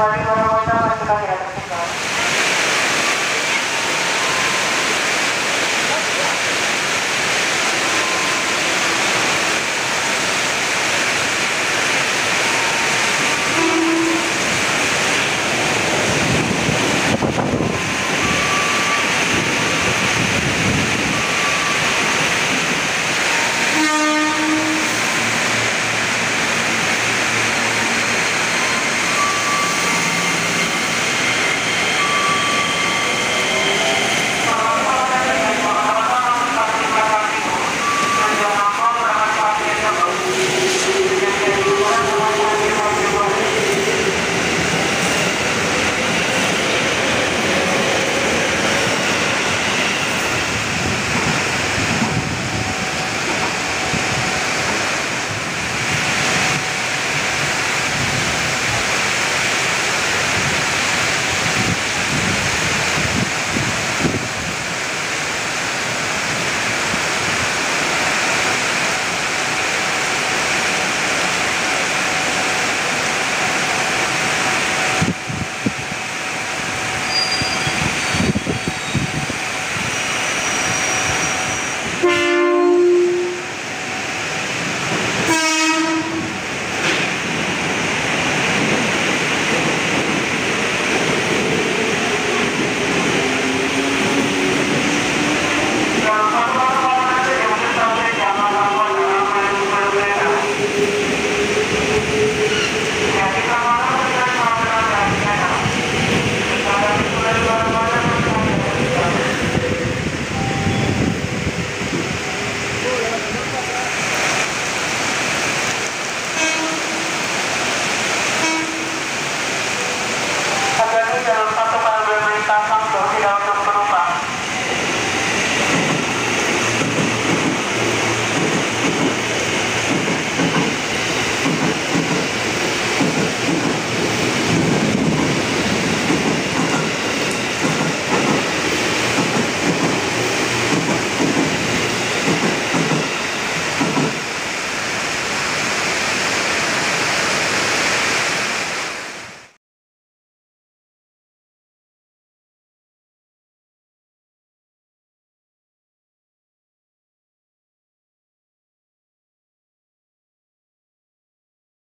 parking